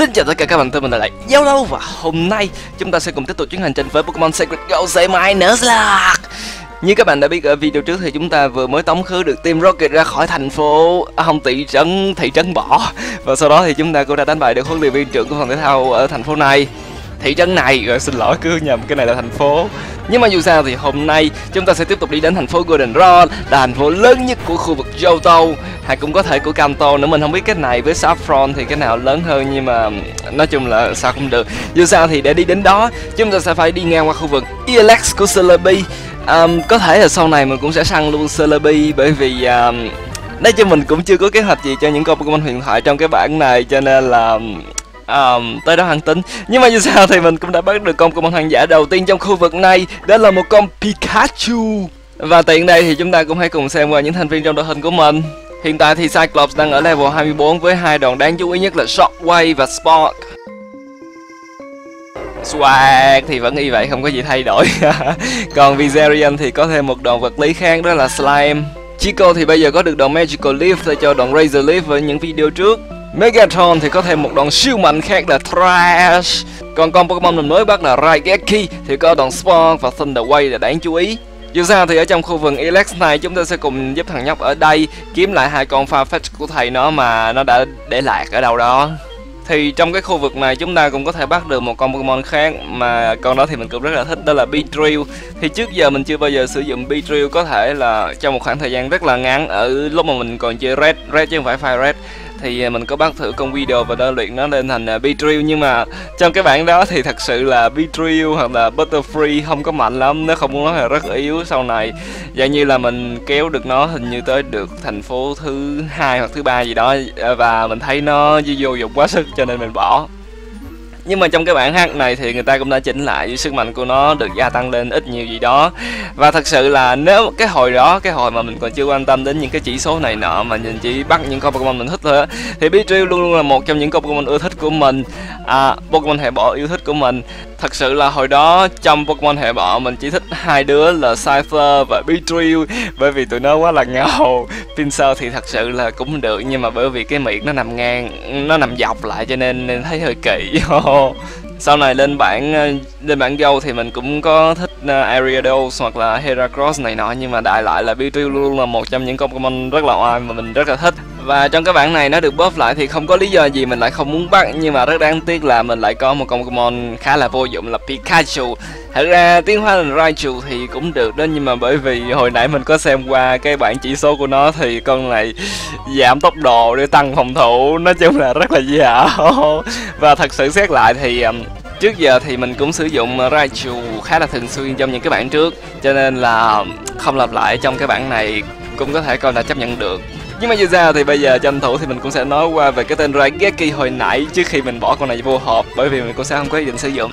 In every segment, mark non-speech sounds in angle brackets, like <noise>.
Xin chào tất cả các bạn, tôi mình là lại Yellow và hôm nay chúng ta sẽ cùng tiếp tục chuyến hành trình với Pokemon Secret Go My Nuzlocke Như các bạn đã biết ở video trước thì chúng ta vừa mới tống khứ được Team Rocket ra khỏi thành phố, à, không thị trấn, thị trấn bỏ Và sau đó thì chúng ta cũng đã đánh bại được huấn luyện viên trưởng của phòng thể thao ở thành phố này thị trấn này. Rồi xin lỗi cứ nhầm cái này là thành phố. Nhưng mà dù sao thì hôm nay chúng ta sẽ tiếp tục đi đến thành phố Golden Rod là thành phố lớn nhất của khu vực Johto hay cũng có thể của Kanto nữa mình không biết cái này với Saffron thì cái nào lớn hơn nhưng mà nói chung là sao cũng được. Dù sao thì để đi đến đó chúng ta sẽ phải đi ngang qua khu vực Elex của Celebi. Um, có thể là sau này mình cũng sẽ săn luôn Celebi bởi vì um, nói chung mình cũng chưa có kế hoạch gì cho những con Pokemon huyền thoại trong cái bản này cho nên là um, tới đó hẳn tính. Nhưng mà như sao thì mình cũng đã bắt được con của một hàng giả đầu tiên trong khu vực này. Đó là một con Pikachu. Và tiện đây thì chúng ta cũng hãy cùng xem qua những thành viên trong đội hình của mình. Hiện tại thì Cyclops đang ở level 24 với hai đòn đáng chú ý nhất là Shockwave và Spark. Swag thì vẫn y vậy không có gì thay đổi. <laughs> Còn Viserion thì có thêm một đòn vật lý khác đó là Slime. Chico thì bây giờ có được đòn Magical Leaf thay cho đòn Razor Leaf ở những video trước. Megatron thì có thêm một đoạn siêu mạnh khác là Trash Còn con Pokemon mình mới bắt là Raigeki, thì có đoạn Spawn và Thunder Wave là đáng chú ý. Dù sao thì ở trong khu vườn Elex này chúng ta sẽ cùng giúp thằng nhóc ở đây kiếm lại hai con Farfetch của thầy nó mà nó đã để lạc ở đâu đó. Thì trong cái khu vực này chúng ta cũng có thể bắt được một con Pokemon khác mà con đó thì mình cũng rất là thích, đó là Beedrill thì trước giờ mình chưa bao giờ sử dụng Beedrill có thể là trong một khoảng thời gian rất là ngắn, ở lúc mà mình còn chơi Red Red chứ không phải Fire Red thì à, mình có bắt thử con video và đã luyện nó lên thành à, uh, Beedrill nhưng mà trong cái bản đó thì thật sự là Beedrill hoặc là Butterfree không có mạnh lắm nó không muốn nói là rất yếu sau này. Dạng như là mình kéo được nó hình như tới được thành phố thứ hai hoặc thứ ba gì đó à, và mình thấy nó vô dụng quá sức cho nên mình bỏ nhưng mà trong cái bản hát này thì người ta cũng đã chỉnh lại sức mạnh của nó được gia tăng lên ít nhiều gì đó. Và thật sự là nếu cái hồi đó cái hồi mà mình còn chưa quan tâm đến những cái chỉ số này nọ mà nhìn chỉ bắt những con Pokemon mình thích thôi á thì Pikachu luôn luôn là một trong những con Pokemon ưa thích của mình. À, Pokemon hệ bỏ yêu thích của mình thật sự là hồi đó trong Pokemon hệ bọ mình chỉ thích hai đứa là Cypher và Beedrill bởi vì tụi nó quá là ngầu. Pinsir thì thật sự là cũng được nhưng mà bởi vì cái miệng nó nằm ngang nó nằm dọc lại cho nên, nên thấy hơi kỳ. <laughs> Sau này lên bản ờ, lên bản gâu thì mình cũng có thích ờ, Ariados hoặc là Heracross này nọ nhưng mà đại lại là Beedrill luôn là một trong những con Pokemon rất là oai mà mình rất là thích và trong cái bản này nó được buff lại thì không có lý do gì mình lại không muốn bắt. Nhưng mà rất đáng tiếc là mình lại có một con Pokemon khá là vô dụng là Pikachu. Thật ra tiến hóa thành Raichu thì cũng được đó, nhưng mà bởi vì hồi nãy mình có xem qua cái bảng chỉ số của nó thì con này giảm tốc độ để tăng phòng thủ. Nói chung là rất là dở <laughs> và thật sự xét lại thì um, Trước giờ thì mình cũng sử dụng Raichu khá là thường xuyên trong những cái bản trước. Cho nên là không lặp lại trong cái bản này cũng có thể coi là chấp nhận được nhưng mà như sao thì bây giờ tranh thủ thì mình cũng sẽ nói qua về cái tên Raigeki hồi nãy trước khi mình bỏ con này vô hộp bởi vì mình cũng sẽ không có ý định sử dụng.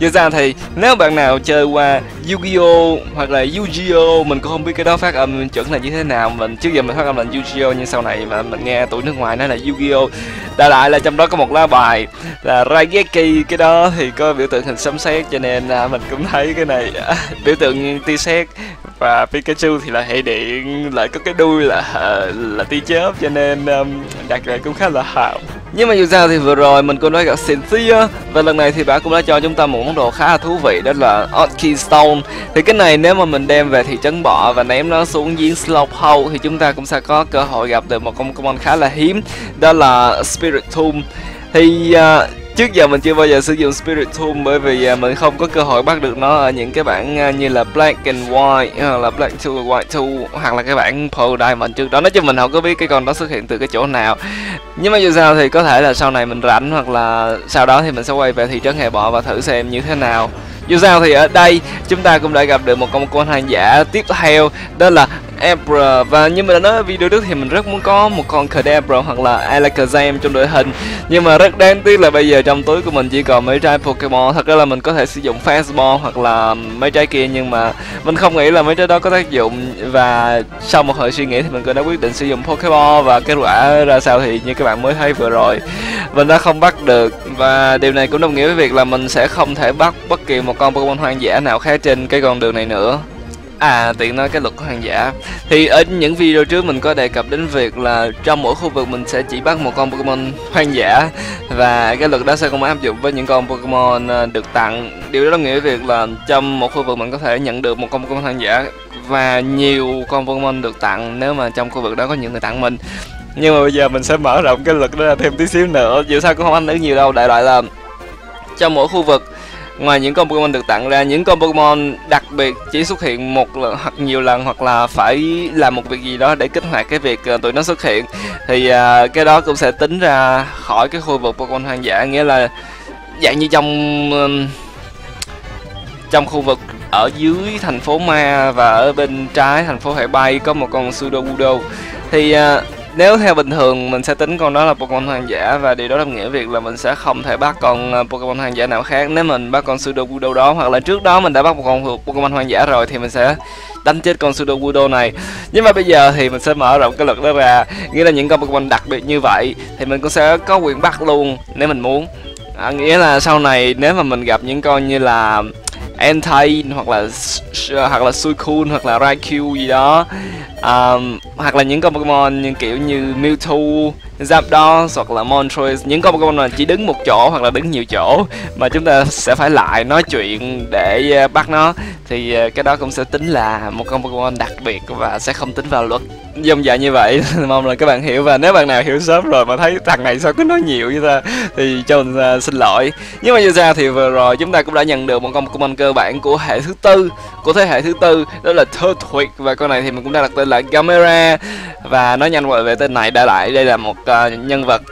Như sao thì nếu bạn nào chơi qua Yu-Gi-Oh hoặc là Yu-Gi-Oh mình cũng không biết cái đó phát âm chuẩn là như thế nào. Mình trước giờ mình phát âm là Yu-Gi-Oh nhưng sau này mà mình nghe tụi nước ngoài nói là Yu-Gi-Oh đại lại là trong đó có một lá bài là Raigeki. Cái đó thì có biểu tượng hình sấm sét cho nên à, mình cũng thấy cái này à, biểu tượng tia sét và Pikachu thì là hệ điện lại có cái đuôi là à, là tia chớp cho nên um, đặt lại cũng khá là hào. Nhưng mà dù sao thì vừa rồi mình cũng đã gặp Cynthia và lần này thì bà cũng đã cho chúng ta một món đồ khá là thú vị đó là Odd Stone thì cái này nếu mà mình đem về thị trấn bọ và ném nó xuống giếng Slowpoke thì chúng ta cũng sẽ có cơ hội gặp được một con Pokemon khá là hiếm đó là Spirit Tomb. Thì uh, Trước giờ mình chưa bao giờ sử dụng Spirit Tomb bởi vì à, mình không có cơ hội bắt được nó ở những cái bản à, như là Black and White hoặc là Black to White 2 hoặc là cái bản Pearl Diamond trước đó. Nói chung mình không có biết cái con đó xuất hiện từ cái chỗ nào. Nhưng mà dù sao thì có thể là sau này mình rảnh hoặc là sau đó thì mình sẽ quay về thị trấn Hè Bọ và thử xem như thế nào. Dù sao thì ở đây chúng ta cũng đã gặp được một con con hoang giả tiếp theo, đó là Abra. Và như mình đã nói ở video trước thì mình rất muốn có một con Kadabra hoặc là Alakazam trong đội hình. Nhưng mà rất đáng tiếc là bây giờ trong túi của mình chỉ còn mấy trái Pokemon. Thật ra là mình có thể sử dụng Fastball hoặc là mấy trái kia, nhưng mà mình không nghĩ là mấy trái đó có tác dụng. Và sau một hồi suy nghĩ thì mình cũng đã quyết định sử dụng Pokeball và kết quả ra sao thì như các bạn mới thấy vừa rồi, mình đã không bắt được. Và điều này cũng đồng nghĩa với việc là mình sẽ không thể bắt bất kỳ một con Pokemon hoang dã nào khác trên cái con đường này nữa. À tiện nói cái luật của hoang dã Thì ở những video trước mình có đề cập đến việc là Trong mỗi khu vực mình sẽ chỉ bắt một con Pokemon hoang dã Và cái luật đó sẽ không áp dụng với những con Pokemon ờ, được tặng. Điều đó đồng nghĩa việc là trong một khu vực mình có thể nhận được một con Pokemon hoang dã Và nhiều con Pokemon được tặng nếu mà trong khu vực đó có những người tặng mình. Nhưng mà bây giờ mình sẽ mở rộng cái luật đó thêm tí xíu nữa, Dù sao cũng không ảnh hưởng nhiều đâu. Đại loại là trong mỗi khu vực Ngoài những con Pokemon được tặng ra, những con Pokemon đặc biệt chỉ xuất hiện một lần hoặc nhiều lần hoặc là phải làm một việc gì đó để kích hoạt cái việc ờ, tụi nó xuất hiện. Thì uh, cái đó cũng sẽ tính ra khỏi cái khu vực Pokemon hoang dã nghĩa là dạng như trong uh, trong khu vực ở dưới thành phố ma và ở bên trái thành phố Hải bay có một con Sudowoodo thì uh, nếu theo bình thường mình sẽ tính con đó là Pokemon hoang dã và điều đó đồng nghĩa việc là mình sẽ không thể bắt con ờ, Pokemon hoang dã nào khác. Nếu mình bắt con Sudowoodo đó hoặc là trước đó mình đã bắt một con Pokemon hoang dã rồi thì mình sẽ đánh chết con Sudowoodo này. Nhưng mà bây giờ thì mình sẽ mở rộng cái luật đó ra nghĩa là những con Pokemon đặc biệt như vậy thì mình cũng sẽ có quyền bắt luôn nếu mình muốn. À, nghĩa là sau này nếu mà mình gặp những con như là Entain hoặc là hoặc là Suicune hoặc là Raikou gì đó. Um, hoặc là những con Pokemon như kiểu như Mewtwo, Zapdos hoặc là Moltres những con Pokemon mà chỉ đứng một chỗ hoặc là đứng nhiều chỗ mà chúng ta sẽ phải lại nói chuyện để ờ, bắt nó. Thì ờ, cái đó cũng sẽ tính là một con Pokemon đặc biệt và sẽ không tính vào luật dông dài dạ như vậy <laughs> mong là các bạn hiểu. Và nếu bạn nào hiểu sớm rồi mà thấy thằng này sao cứ nói nhiều như ta thì cho mình uh, xin lỗi. Nhưng mà như ra thì vừa rồi chúng ta cũng đã nhận được một con Pokemon cơ bản của hệ thứ tư của thế hệ thứ tư đó là Turtwig và con này thì mình cũng đã đặt tên là Gamera. Và nói nhanh về tên này đã lại đây là một uh, nhân vật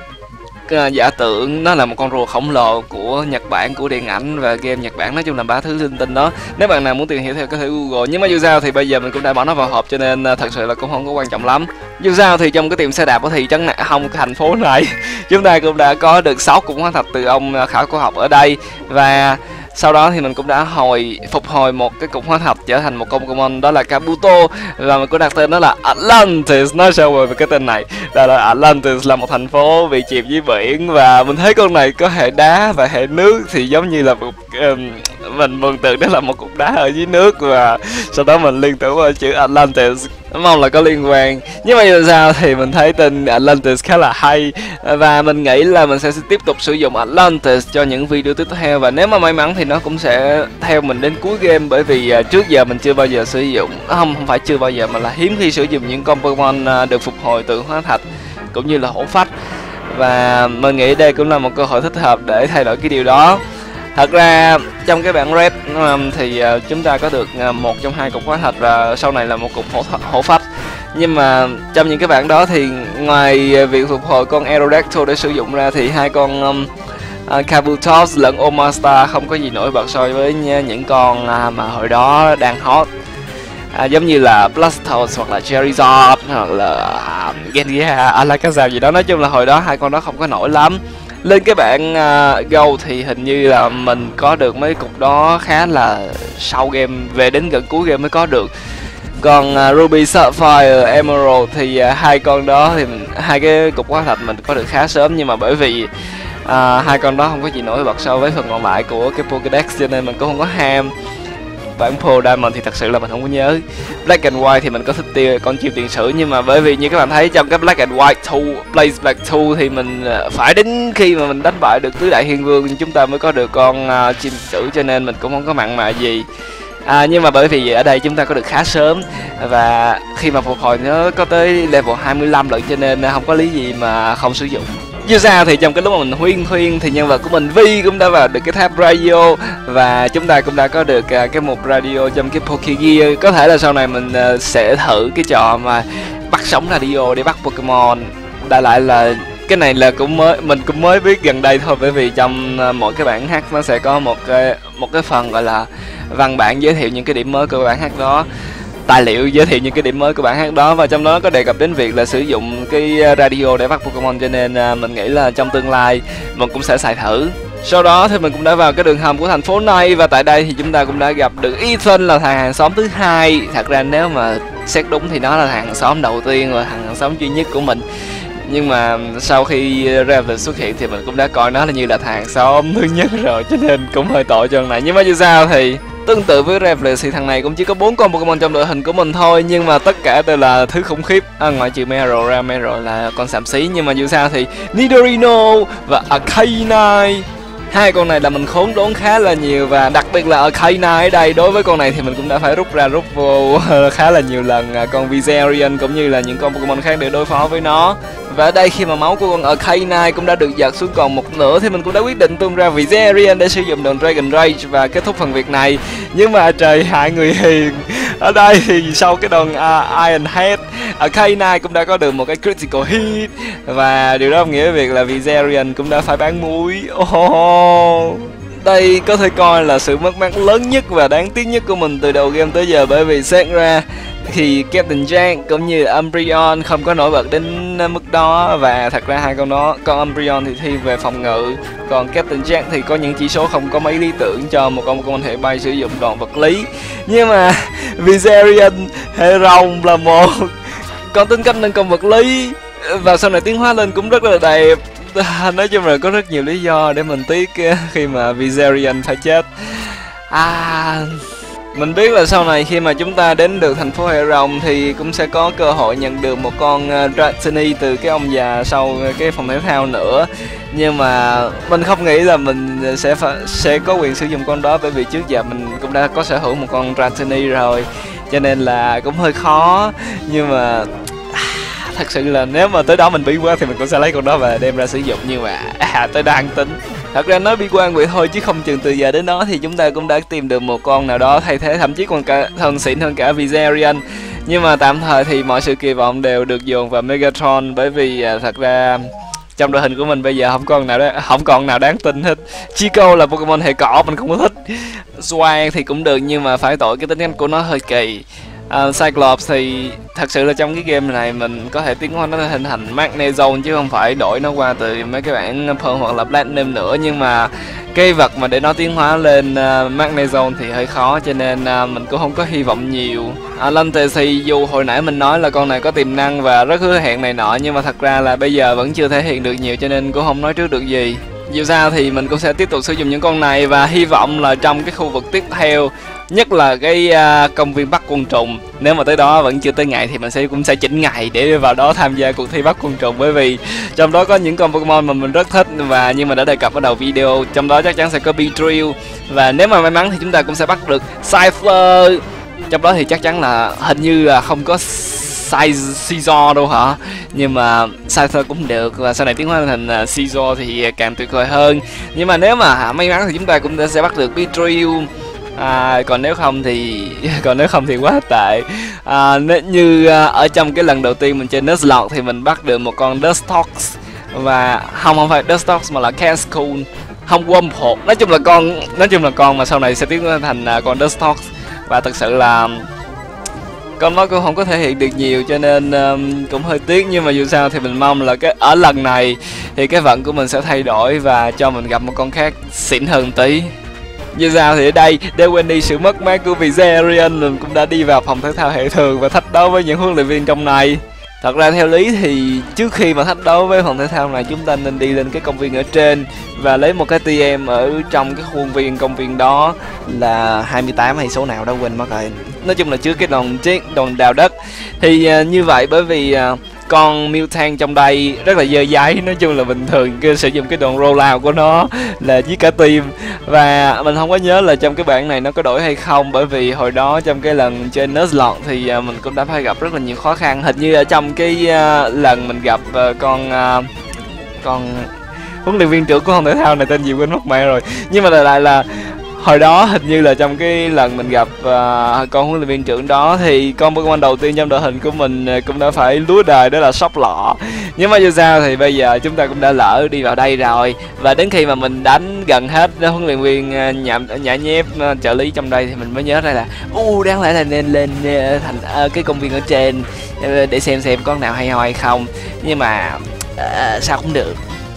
uh, giả tưởng nó là một con rùa khổng lồ của Nhật Bản của điện ảnh và game Nhật Bản nói chung là ba thứ linh tinh đó. Nếu bạn nào muốn tìm hiểu thì có thể Google nhưng mà dù sao thì bây giờ mình cũng đã bỏ nó vào hộp cho nên uh, thật sự là cũng không có quan trọng lắm. Dù sao thì trong cái tiệm xe đạp ở thị trấn này không thành phố này <laughs> chúng ta cũng đã có được 6 cục hóa thạch từ ông ờ, khảo cổ học ở đây. Và sau đó thì mình cũng đã hồi phục hồi một cái cục hóa thạch trở thành một con Pokemon đó là Kabuto. Và mình cũng đặt tên đó là Atlantis nói sao về cái tên này. Đó là Atlantis là một thành phố bị chìm dưới biển. Và mình thấy con này có hệ đá và hệ nước thì giống như là một um, mình mường tượng đó là một cục đá ở dưới nước. Và sau đó mình liên tưởng vào chữ Atlantis mong là có liên quan. Nhưng mà dù sao thì mình thấy tên Atlantis khá là hay. Và mình nghĩ là mình sẽ tiếp tục sử dụng Atlantis cho những video tiếp theo. Và nếu mà may mắn thì nó cũng sẽ theo mình đến cuối game. Bởi vì à, trước giờ mình chưa bao giờ sử dụng. Không không phải chưa bao giờ mà là hiếm khi sử dụng những con Pokemon à, được phục hồi từ hóa thạch cũng như là hổ phách. Và mình nghĩ đây cũng là một cơ hội thích hợp để thay đổi cái điều đó thật ra trong cái bảng red um, thì uh, chúng ta có được uh, một trong hai cục hóa thạch và sau này là một cục hổ, hổ phách. Nhưng mà trong những cái bản đó thì ngoài ờ, việc phục hồi con Aerodactyl để sử dụng ra thì hai con um, uh, Kabutops lẫn Omastar không có gì nổi bật so với những con uh, mà hồi đó đang hot. À, giống như là Blastoise hoặc là Charizard hoặc là à, uh, Gengar, à, Alakazam gì đó. Nói chung là hồi đó hai con đó không có nổi lắm lên cái bảng uh, Go thì hình như là mình có được mấy cục đó khá là sau game về đến gần cuối game mới có được. Còn uh, Ruby Sapphire Emerald thì uh, hai con đó thì mình, hai cái cục hóa thạch mình có được khá sớm. Nhưng mà bởi vì uh, hai con đó không có gì nổi bật so với phần còn lại của cái Pokédex cho nên mình cũng không có ham bản Pro Diamond thì thật sự là mình không có nhớ. Black and White thì mình có thích tiêu con chim tiền sử nhưng mà bởi vì như các bạn thấy trong cái Black and White 2 Blaze Black 2 thì mình ờ, phải đến khi mà mình đánh bại được tứ đại hiên vương chúng ta mới có được con uh, chim sử cho nên mình cũng không có mặn mà gì. À, nhưng mà bởi vì ở đây chúng ta có được khá sớm và khi mà phục hồi nó có tới level 25 lận cho nên ờ, không có lý gì mà không sử dụng dù sao thì trong cái lúc mà mình huyên thuyên thì nhân vật của mình Vi cũng đã vào được cái tháp radio và chúng ta cũng đã có được à, cái một radio trong cái Pokegear có thể là sau này mình à, sẽ thử cái trò mà bắt sóng radio để bắt Pokemon đại lại là cái này là cũng mới, mình cũng mới biết gần đây thôi, bởi vì trong à, mỗi cái bản hát nó sẽ có một cái một cái phần gọi là văn bản giới thiệu những cái điểm mới của bản hát đó tài liệu giới thiệu những cái điểm mới của bản hát đó. Và trong đó có đề cập đến việc là sử dụng cái ờ, radio để bắt Pokemon cho nên ờ, mình nghĩ là trong tương lai mình cũng sẽ xài thử. Sau đó thì mình cũng đã vào cái đường hầm của thành phố này. Và tại đây thì chúng ta cũng đã gặp được Ethan là thằng hàng xóm thứ hai. Thật ra nếu mà xét đúng thì nó là thằng hàng xóm đầu tiên và thằng hàng xóm duy nhất của mình. Nhưng mà sau khi Raven xuất hiện thì mình cũng đã coi nó là như là thằng xóm thứ nhất rồi, cho nên cũng hơi tội cho này. Nhưng mà như sao thì Tương tự với Revlis thì thằng này cũng chỉ có bốn con Pokemon trong đội hình của mình thôi Nhưng mà tất cả đều là thứ khủng khiếp. À, Ngoại trừ Mero ra, Mero là con sạm xí Nhưng mà dù sao thì Nidorino và Arcanine hai con này là mình khốn đốn khá là nhiều và đặc biệt là ở Kaina ở đây đối với con này thì mình cũng đã phải rút ra rút vô <laughs> khá là nhiều lần. À, con Viserion cũng như là những con Pokemon khác để đối phó với nó và ở đây khi mà máu của con ở K9 cũng đã được giật xuống còn một nửa thì mình cũng đã quyết định tung ra Viserion để sử dụng đòn Dragon Rage và kết thúc phần việc này. Nhưng mà trời hại người hiền. Ở đây thì sau cái đòn uh, Iron Head ở K9 cũng đã có được một cái critical hit. Và điều đó nghĩa việc là Viserion cũng đã phải bán muối. Oh đây có thể coi là sự mất mát lớn nhất và đáng tiếc nhất của mình từ đầu game tới giờ bởi vì xét ra thì Captain Jack cũng như Umbreon không có nổi bật đến Ờ, mức đó và thật ra hai con đó, con Umbreon thì thi về phòng ngự, còn Captain Jack thì có những chỉ số không có mấy lý tưởng cho một con con thể bay sử dụng đòn vật lý. Nhưng mà <laughs> Viserion hệ rồng là một con tính cách nâng công vật lý, và sau này tiến hóa lên cũng rất là đẹp. <laughs> Nói chung là có rất nhiều lý do để mình tiếc ờ, khi mà Viserion phải chết. À mình biết là sau này khi mà chúng ta đến được thành phố Hệ Rồng thì cũng sẽ có cơ hội nhận được một con ờ, Dratini từ cái ông già sau cái phòng thể thao nữa. Nhưng mà mình không nghĩ là mình sẽ phải, sẽ có quyền sử dụng con đó bởi vì trước giờ mình cũng đã có sở hữu một con Dratini rồi cho nên là cũng hơi khó. Nhưng mà <sighs> thật sự là nếu mà tới đó mình bí quá thì mình cũng sẽ lấy con đó và đem ra sử dụng. Nhưng mà à, tới đang tính thật ra nói bi quan vậy thôi chứ không chừng từ giờ đến đó thì chúng ta cũng đã tìm được một con nào đó thay thế thậm chí còn cả thần xịn hơn cả Viserion. Nhưng mà tạm thời thì mọi sự kỳ vọng đều được dồn vào Megatron bởi vì à, thật ra trong đội hình của mình bây giờ không còn nào đó, không còn nào đáng tin hết. Chico là Pokemon hệ cỏ mình không có thích. Swan thì cũng được nhưng mà phải tội cái tính cách của nó hơi kỳ uh, Cyclops thì thật sự là trong cái game này mình có thể tiến hóa nó hình thành Magnezone chứ không phải đổi nó qua từ mấy cái bản Pearl hoặc là Platinum nữa. Nhưng mà cái vật mà để nó tiến hóa lên uh, Magnezone thì hơi khó cho nên uh, mình cũng không có hy vọng nhiều. À, Lante thì dù hồi nãy mình nói là con này có tiềm năng và rất hứa hẹn này nọ nhưng mà thật ra là bây giờ vẫn chưa thể hiện được nhiều cho nên cũng không nói trước được gì. Dù sao thì mình cũng sẽ tiếp tục sử dụng những con này và hy vọng là trong cái khu vực tiếp theo nhất là cái uh, công viên bắt côn trùng. Nếu mà tới đó vẫn chưa tới ngày thì mình sẽ cũng sẽ chỉnh ngày để vào đó tham gia cuộc thi bắt côn trùng. Bởi vì trong đó có những con Pokemon mà mình rất thích và như mà đã đề cập ở đầu video trong đó chắc chắn sẽ có Beedrill và nếu mà may mắn thì chúng ta cũng sẽ bắt được Cypher. Trong đó thì chắc chắn là hình như là không có size Caesar đâu hả? Nhưng mà size cũng được và sau này tiến hóa thành à, Caesar thì càng tuyệt vời hơn. Nhưng mà nếu mà may mắn thì chúng ta cũng sẽ bắt được Beedrill à, còn nếu không thì <laughs> còn nếu không thì quá tệ. À, nếu như à, ở trong cái lần đầu tiên mình chơi Nuzlocke thì mình bắt được một con Dustox. Và không không phải Dustox mà là Cascoon không quâm hột nói chung là con nói chung là con mà sau này sẽ tiến thành à, con Dustox. Và thật sự là con nó cũng không có thể hiện được nhiều cho nên um, cũng hơi tiếc. Nhưng mà dù sao thì mình mong là cái ở lần này thì cái vận của mình sẽ thay đổi và cho mình gặp một con khác xịn hơn tí như sao thì ở đây để quên đi sự mất mát của Viserion mình cũng đã đi vào phòng thể thao hệ thường và thách đấu với những huấn luyện viên trong này Thật ra theo lý thì trước khi mà thách đấu với phòng thể thao này chúng ta nên đi lên cái công viên ở trên và lấy một cái TM ở trong cái khuôn viên công viên đó là 28 hay số nào đó quên mất rồi. Nói chung là trước cái đòn chiếc đòn đào đất. Thì uh, như vậy bởi vì uh, con Mewtwo trong đây rất là dơ giấy. Nói chung là bình thường cứ sử dụng cái đoạn rollout của nó là giết cả team. Và mình không có nhớ là trong cái bản này nó có đổi hay không bởi vì hồi đó trong cái lần chơi Nuzlocke thì à, mình cũng đã phải gặp rất là nhiều khó khăn. Hình như ở trong cái uh, lần mình gặp uh, con uh, con huấn luyện viên trưởng của phòng thể thao này tên gì quên mất mẹ rồi. Nhưng mà lại lại là hồi đó hình như là trong cái lần mình gặp uh, con huấn luyện viên trưởng đó thì con Pokemon đầu tiên trong đội hình của mình à, cũng đã phải lúa đời đó là sóc lọ. Nhưng mà dù sao thì bây giờ chúng ta cũng đã lỡ đi vào đây rồi. Và đến khi mà mình đánh gần hết huấn luyện viên à, nhả nhả nhã nhép uh, trợ lý trong đây thì mình mới nhớ ra là u đáng lẽ là nên lên uh, thành uh, cái công viên ở trên uh, để xem xem con nào hay ho hay không. Nhưng mà uh, sao cũng được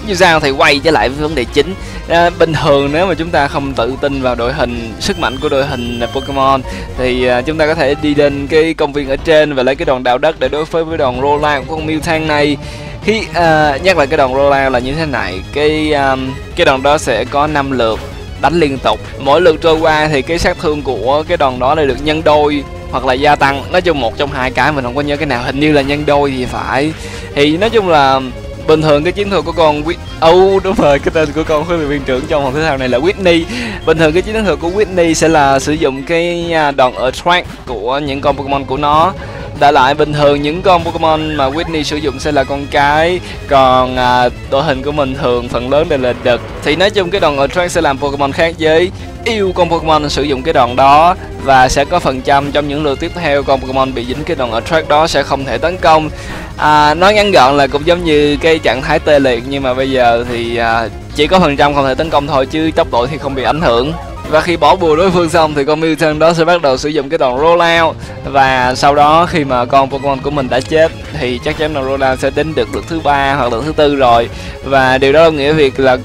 như sao thì quay trở lại với vấn đề chính. À, bình thường nếu mà chúng ta không tự tin vào đội hình sức mạnh của đội hình Pokemon thì à, chúng ta có thể đi đến cái công viên ở trên và lấy cái đòn đào đất để đối phó với đòn Rola của con Mewtwo này. Khi à, nhắc lại cái đòn Rola là như thế này cái à, cái đòn đó sẽ có 5 lượt đánh liên tục. Mỗi lượt trôi qua thì cái sát thương của cái đòn đó lại được nhân đôi hoặc là gia tăng. Nói chung một trong hai cái mình không có nhớ cái nào hình như là nhân đôi thì phải. Thì nói chung là bình thường cái chiến thuật của con Âu oh, đúng rồi cái tên của con huấn luyện viên trưởng trong vòng thể thao này là Whitney. Bình thường cái chiến thuật của Whitney sẽ là sử dụng cái à, đòn attract của những con Pokemon của nó đã lại bình thường những con Pokemon mà Whitney sử dụng sẽ là con cái. Còn à, đội hình của mình thường phần lớn đều là đực. Thì nói chung cái đòn attract sẽ làm Pokemon khác với yêu con Pokemon sử dụng cái đòn đó và sẽ có phần trăm trong những lượt tiếp theo con Pokemon bị dính cái đòn attract đó sẽ không thể tấn công. À, nói ngắn gọn là cũng giống như cái trạng thái tê liệt nhưng mà bây giờ thì à, chỉ có phần trăm không thể tấn công thôi chứ tốc độ thì không bị ảnh hưởng và khi bỏ bùa đối phương xong thì con Mewtwo đó sẽ bắt đầu sử dụng cái đòn Rollout và sau đó khi mà con Pokemon của mình đã chết thì chắc chắn đòn Rollout sẽ đến được lượt thứ ba hoặc lượt thứ tư rồi. Và điều đó đồng nghĩa việc là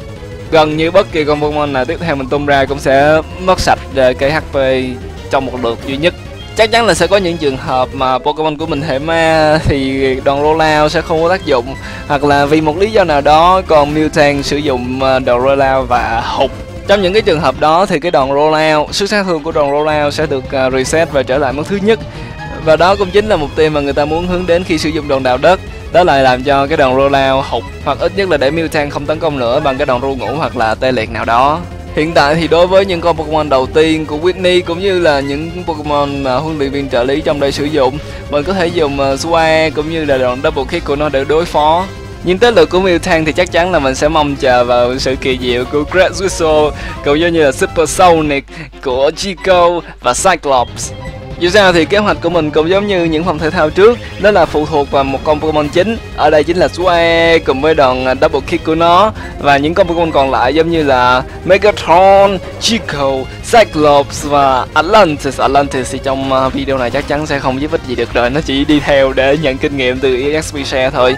gần như bất kỳ con Pokemon nào tiếp theo mình tung ra cũng sẽ mất sạch ờ, cái HP trong một lượt duy nhất. Chắc chắn là sẽ có những trường hợp mà Pokemon của mình hệ ma thì đòn rollout sẽ không có tác dụng. Hoặc là vì một lý do nào đó còn Mewtwo sử dụng ờ, đòn rollout và hụt trong những cái trường hợp đó thì cái đòn rollout sức sát thương của đòn rollout sẽ được à, reset và trở lại mức thứ nhất. Và đó cũng chính là mục tiêu mà người ta muốn hướng đến khi sử dụng đòn đào đất. Đó là làm cho cái đòn rollout hụt hoặc ít nhất là để Mewtwo không tấn công nữa bằng cái đòn ru ngủ hoặc là tê liệt nào đó. Hiện tại thì đối với những con Pokemon đầu tiên của Whitney cũng như là những Pokemon mà huấn luyện viên trợ lý trong đây sử dụng, mình có thể dùng à, uh, Swag cũng như là đòn Double Kick của nó để đối phó. Nhưng tới lượt của Mewtwo thì chắc chắn là mình sẽ mong chờ vào sự kỳ diệu của Great Whistle cũng giống như là Super Sonic của Chico và Cyclops. Dù sao thì kế hoạch của mình cũng giống như những phòng thể thao trước Đó là phụ thuộc vào một con Pokemon chính. Ở đây chính là Sway cùng với đòn à, Double Kick của nó. Và những con Pokemon còn lại giống như là Megatron, Chico, Cyclops và Atlantis. Atlantis thì trong à, video này chắc chắn sẽ không giúp ích gì được rồi. Nó chỉ đi theo để nhận kinh nghiệm từ EXP Share thôi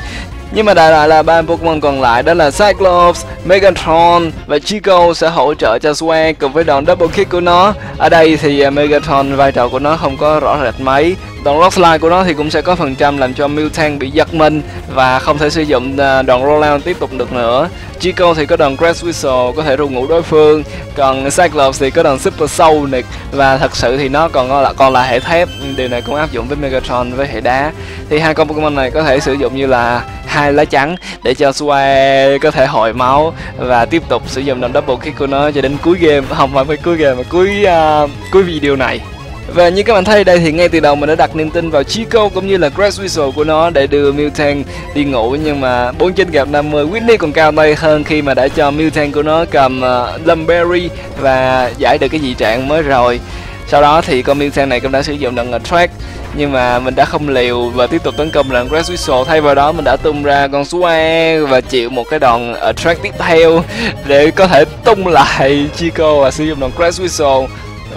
nhưng mà đại loại là ba Pokemon còn lại đó là Cyclops, Megatron và Chico sẽ hỗ trợ cho Swag cùng với đòn Double Kick của nó. Ở đây thì à, Megatron vai trò của nó không có rõ rệt mấy. Đòn Rock Slide của nó thì cũng sẽ có phần trăm làm cho Mewtwo bị giật mình và không thể sử dụng à, đòn Rollout tiếp tục được nữa. Chico thì có đòn Crash Whistle có thể ru ngủ đối phương, còn Cyclops thì có đòn Super Sonic và thật sự thì nó còn là còn là hệ thép, điều này cũng áp dụng với Megatron với hệ đá. Thì hai con Pokemon này có thể sử dụng như là hai lá chắn để cho Sway có thể hồi máu và tiếp tục sử dụng đòn double kick của nó cho đến cuối game. Không phải với cuối game mà cuối uh, cuối video này và như các bạn thấy đây thì ngay từ đầu mình đã đặt niềm tin vào Chico cũng như là Grass Whistle của nó để đưa Mewtang đi ngủ. Nhưng mà 49 gặp 50 Whitney còn cao tay hơn khi mà đã cho Mewtang của nó cầm uh, Lumberry và giải được cái dị trạng mới rồi. Sau đó thì con Mewtang này cũng đã sử dụng đòn track nhưng mà mình đã không liều và tiếp tục tấn công lần Grass Whistle thay vào đó mình đã tung ra con Sua và chịu một cái đòn ờ, attract tiếp theo để có thể tung lại Chico và sử dụng đòn Grass Whistle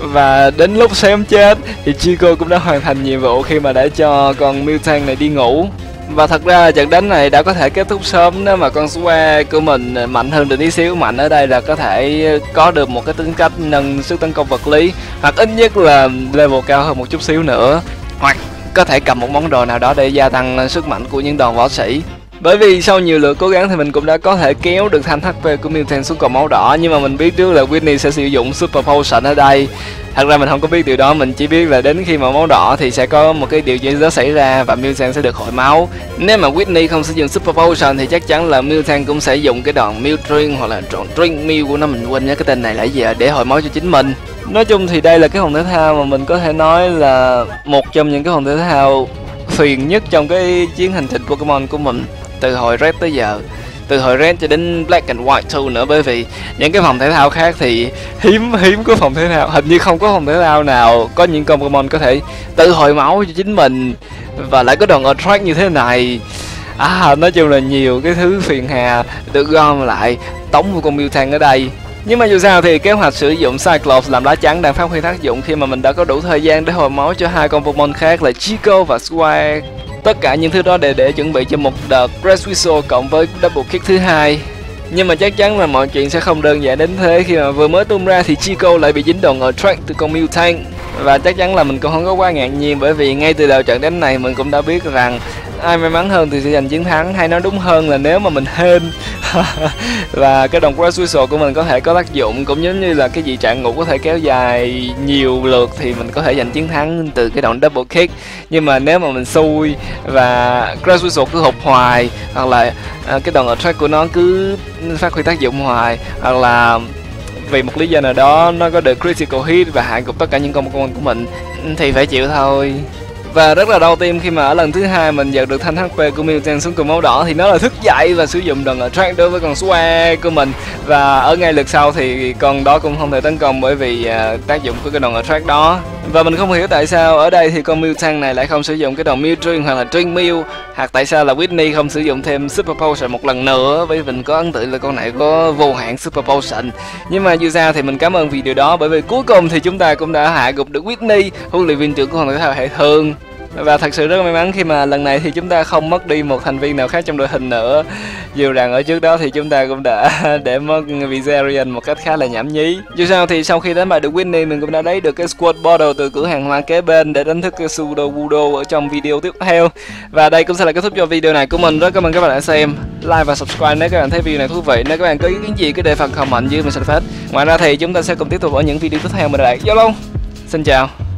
và đến lúc xem chết thì Chico cũng đã hoàn thành nhiệm vụ khi mà đã cho con Mewtang này đi ngủ. Và thật ra trận đánh này đã có thể kết thúc sớm nếu mà con Swag của mình mạnh hơn được tí xíu. Mạnh ở đây là có thể có được một cái tính cách nâng sức tấn công vật lý, hoặc ít nhất là level cao hơn một chút xíu nữa. Hoặc có thể cầm một món đồ nào đó để gia tăng sức mạnh của những đòn võ sĩ bởi vì sau nhiều lượt cố gắng thì mình cũng đã có thể kéo được thanh HP của Milton xuống cầu máu đỏ. Nhưng mà mình biết trước là Whitney sẽ sử dụng Super Potion ở đây. Thật ra mình không có biết điều đó, mình chỉ biết là đến khi mà máu đỏ thì sẽ có một cái điều gì đó xảy ra và Milton sẽ được hồi máu. Nếu mà Whitney không sử dụng Super Potion thì chắc chắn là Milton cũng sẽ dùng cái đòn Mildring hoặc là đoạn Drink Mill của nó mình quên nhớ cái tên này là gì à, để hồi máu cho chính mình. Nói chung thì đây là cái phòng thể thao mà mình có thể nói là một trong những cái phòng thể thao phiền nhất trong cái chuyến hành trình Pokemon của mình từ hồi Red tới giờ, từ hồi Red cho đến Black and White 2 nữa, bởi vì những cái phòng thể thao khác thì hiếm hiếm có phòng thể thao, hình như không có phòng thể thao nào có những con Pokemon có thể tự hồi máu cho chính mình và lại có đòn attract như thế này à nói chung là nhiều cái thứ phiền hà được gom lại, tống một con Mewtwo ở đây nhưng mà dù sao thì kế hoạch sử dụng Cyclops làm lá chắn đang phát huy tác dụng khi mà mình đã có đủ thời gian để hồi máu cho hai con Pokemon khác là Chico và Squire. Tất cả những thứ đó để để chuẩn bị cho một đợt press Whistle cộng với Double Kick thứ hai. Nhưng mà chắc chắn là mọi chuyện sẽ không đơn giản đến thế khi mà vừa mới tung ra thì Chico lại bị dính đòn ở track từ con Mewtang và chắc chắn là mình cũng không có quá ngạc nhiên bởi vì ngay từ đầu trận đánh này mình cũng đã biết rằng ai may mắn hơn thì sẽ giành chiến thắng. Hay nói đúng hơn là nếu mà mình hên. <laughs> Và cái đồng crash whistle của mình có thể có tác dụng cũng giống như là cái dị trạng ngủ có thể kéo dài nhiều lượt thì mình có thể giành chiến thắng từ cái đoạn double kick. Nhưng mà nếu mà mình xui và crash whistle cứ hụt hoài hoặc là à, cái đòn attack của nó cứ phát huy tác dụng hoài hoặc là vì một lý do nào đó nó có được critical hit và hạ gục tất cả những con của mình thì phải chịu thôi và rất là đau tim khi mà ở lần thứ hai mình giật được thanh HP của milton xuống cùng máu đỏ thì nó là thức dậy và sử dụng đòn attract đối với con Swag của mình. Và ở ngay lượt sau thì con đó cũng không thể tấn công bởi vì uh, tác dụng của cái đòn attract đó. Và mình không hiểu tại sao ở đây thì con milton này lại không sử dụng cái đòn Mewtwo hoặc là Dream Mew hoặc tại sao là Whitney không sử dụng thêm Super Potion một lần nữa bởi vì mình có ấn tượng là con này có vô hạn Super Potion. Nhưng mà dù sao thì mình cảm ơn vì điều đó bởi vì cuối cùng thì chúng ta cũng đã hạ gục được Whitney huấn luyện viên trưởng của hoàng thể thao hệ thường và thật sự rất may mắn khi mà lần này thì chúng ta không mất đi một thành viên nào khác trong đội hình nữa. Dù rằng ở trước đó thì chúng ta cũng đã <laughs> để mất Viserion một cách khá là nhảm nhí. Dù sao thì sau khi đánh bại được Winnie mình cũng đã lấy được cái squad bottle từ cửa hàng hoa kế bên để đánh thức cái Sudo Wudo ở trong video tiếp theo. Và đây cũng sẽ là kết thúc cho video này của mình. Rất cảm ơn các bạn đã xem. Like và subscribe nếu các bạn thấy video này thú vị. Nếu các bạn có ý kiến gì, cứ để phần comment dưới mình sẽ phát ngoài ra thì chúng ta sẽ cùng tiếp tục ở những video tiếp theo mình lại giao long xin chào.